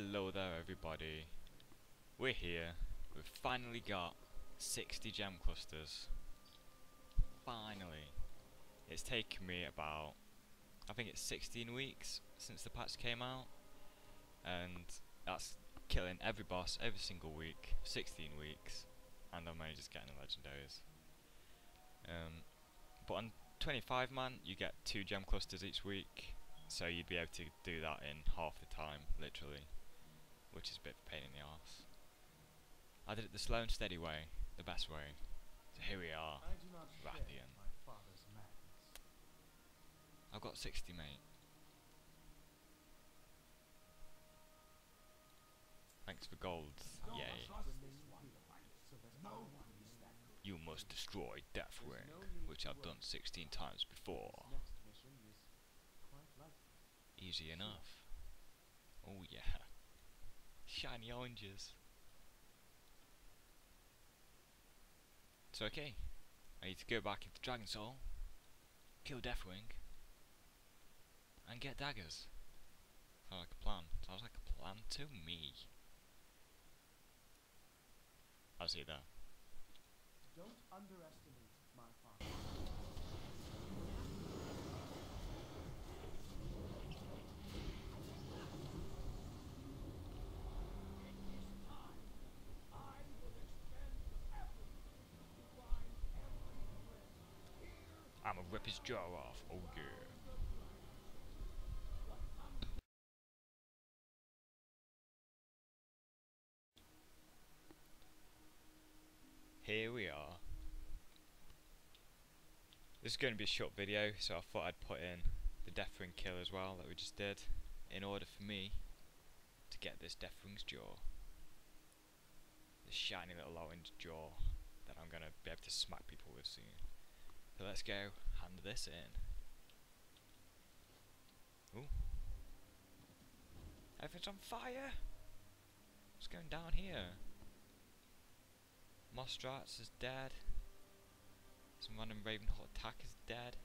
Hello there everybody. We're here. We've finally got 60 gem clusters. Finally. It's taken me about, I think it's 16 weeks since the patch came out. And that's killing every boss every single week, 16 weeks. And I'm only just getting the legendaries. Um, but on 25 man, you get 2 gem clusters each week. So you'd be able to do that in half the time, literally which is a bit of a pain in the arse. I did it the slow and steady way, the best way. So here we are, Wrathion. I've got 60 mate. Thanks for gold, yay. You must destroy Deathwing, which I've done 16 times before. Easy enough. Oh yeah shiny oranges. It's okay. I need to go back into Dragon Soul, kill Deathwing, and get daggers. Sounds like a plan. Sounds like a plan to me. I'll see you there. Don't underestimate my father. I'ma rip his jaw off. Oh yeah. Here we are. This is going to be a short video, so I thought I'd put in the Deathwing kill as well that we just did, in order for me to get this Deathwing's jaw. This shiny little orange jaw that I'm going to be able to smack people with soon. So let's go hand this in. Ooh. Everything's on fire! What's going down here? Mostrasz is dead. Some random Ravenholdt attack is dead.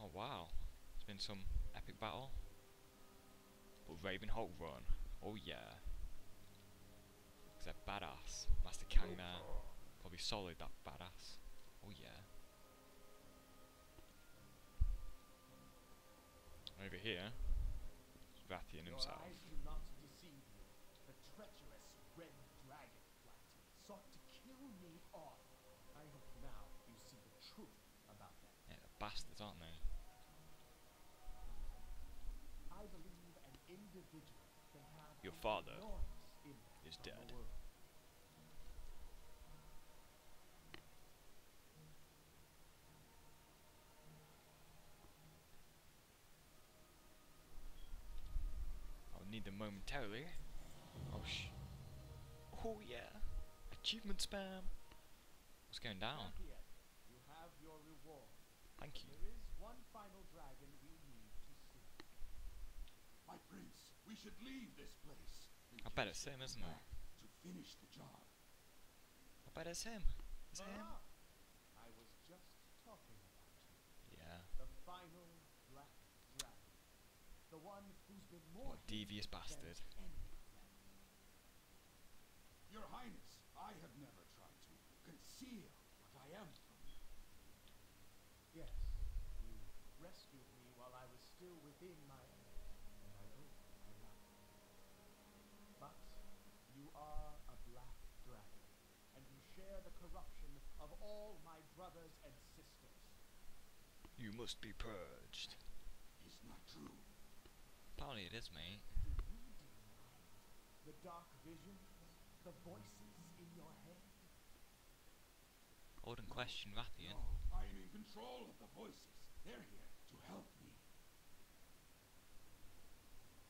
Oh wow. It's been some epic battle. But Ravenholdt run. Oh yeah. Because they're badass. Master Kang there. Probably solid, that badass. Oh yeah. Over here, Wrathion himself. Your eyes do not deceive you. The treacherous red dragon sought to kill me off. I hope now you see the truth about that. Yeah, the bastards, aren't they? I believe an individual can have Your father is dead. need them momentarily. Oh sh. Oh yeah. Achievement spam. What's going down? You have your reward. Thank you. There is one final dragon we need to see. My prince, we should leave this place. I bet it's him, isn't it? To finish the job. I bet it's him. Is it him? I was just talking about you. Yeah. The final black dragon. The one what devious bastard. Your Highness, I have never tried to conceal what I am from you. Yes, you rescued me while I was still within my I owe. But you are a black dragon, and you share the corruption of all my brothers and sisters. You must be purged. It's not true. Apparently it is, mate. The dark vision, the voices in your head. Old and question Wrathion. No, I am in control of the voices. They're here to help me.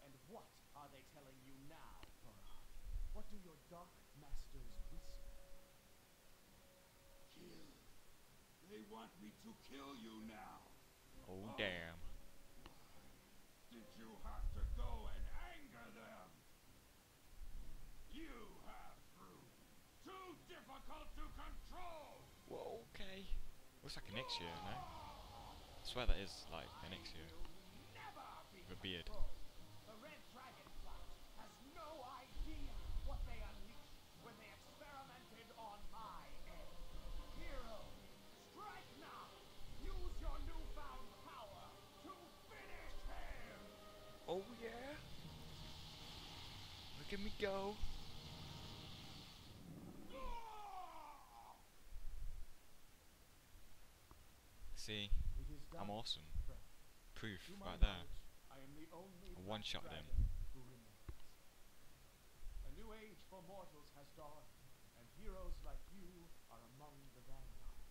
And what are they telling you now, Farah? What do your dark masters whisper? Kill. They want me to kill you now. Oh, oh. damn. Did you have to go and anger them? You have too difficult to control! Whoa, okay. Looks like an Ixia, no? I swear that is like an Ixia. With a beard. See, It is done, I'm awesome. Proof right there. I am the only I one-shotted him. who. A new age for mortals has dawned, and heroes like you are among the vanguard.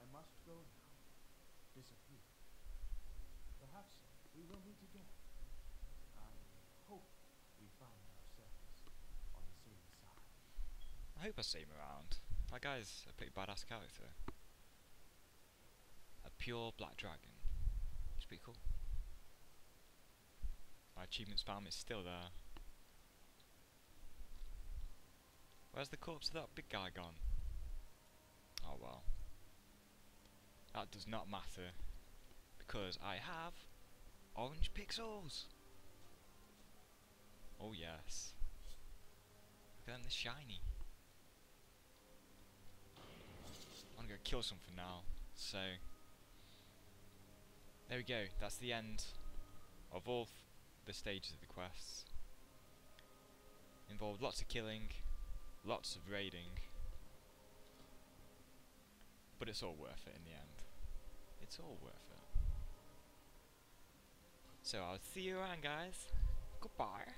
I must go now. Disappear. Perhaps we will meet again. I hope we find ourselves on the same side. I hope I see him around. That guy's a pretty badass character. Pure black dragon. It's pretty cool. My achievement spam is still there. Where's the corpse of that big guy gone? Oh well. That does not matter. Because I have orange pixels! Oh yes. Look at them, they're shiny. I'm gonna go kill something now. So there we go. That's the end of all the stages of the quests. Involved lots of killing, lots of raiding, but it's all worth it in the end. It's all worth it. So I'll see you around, guys. Goodbye.